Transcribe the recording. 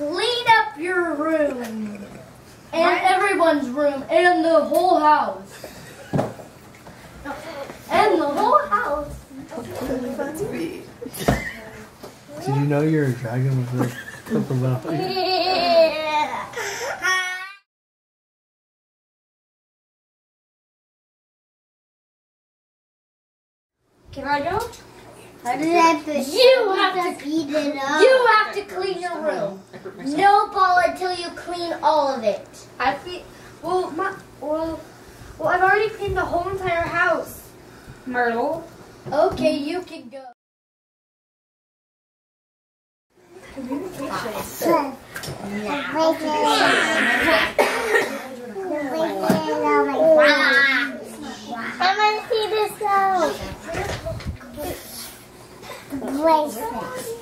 clean up your room. And everyone's room. And the whole house. And the whole house. Did you know you're a dragon with a purple belly? Can I go? You have to beat it up. You have to clean your room. No ball until you clean all of it. I feel well. My well, well. I've already cleaned the whole entire house. Myrtle. Okay, you can go. I want to see this go. Bracelet.